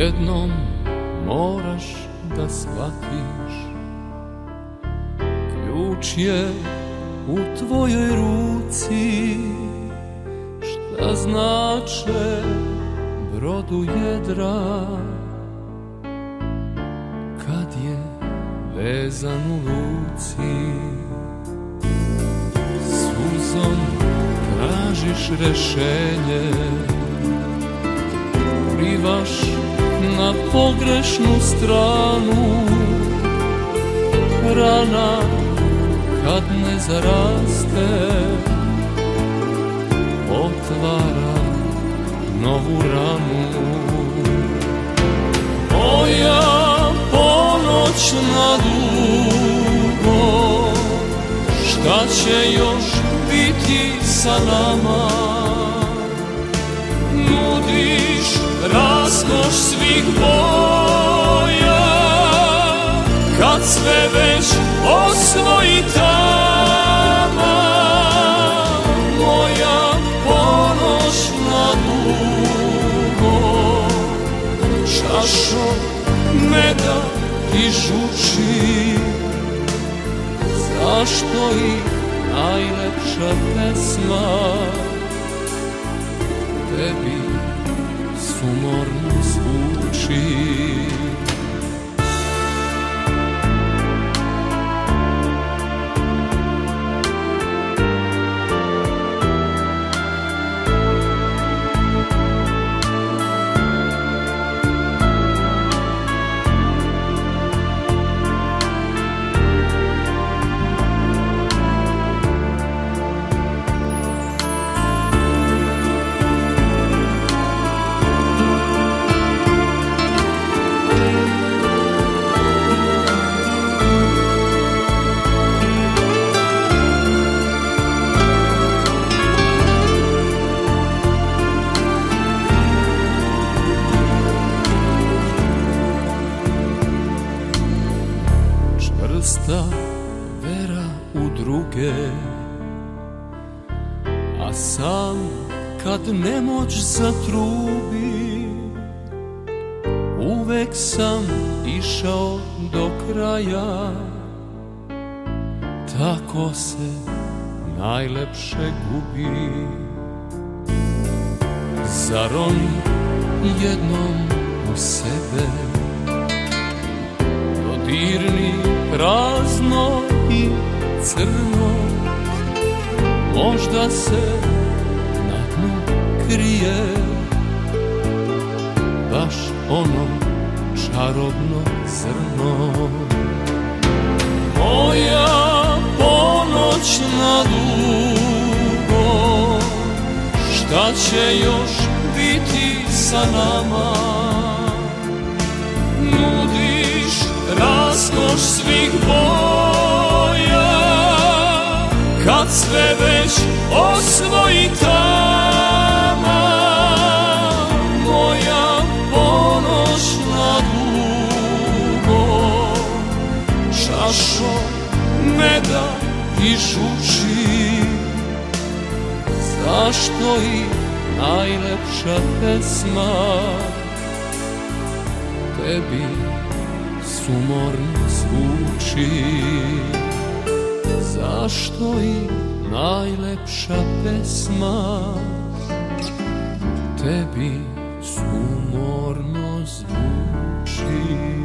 Jednom moraš da shvatiš Ključ je u tvojoj ruci. Šta znače brodu jedra? Kad je vezan u luci? Suzom tražiš rešenje pogrešnu stranu. Rana kad ne zaraste Otvara novu ranu. Moja ponoćna dugo Šta će još biti sa nama? Nudiš raskoš svih boja Kad sve već osvoji tama Moja ponoćna dugo Čašo meda i žuči. Zašto i najlepša pesma Tebi sumorno zvuči druge A sam kad nemoć zatrubi Uvek sam išao do kraja. Tako se najlepše gubi. Zar oni jednom u sebe dodirni prazno crno Možda se na dnu krije Baš ono čarobno zrno Moja ponoćna dugo Šta će još biti sa nama? Nudiš raskoš svih boja sve već osvoji tama. Moja ponoćna dugo Čašo meda i žuči Zašto i najlepša pesma Tebi sumorno zvuči? Zašto i najlepša pesma Tebi sumorno zvuči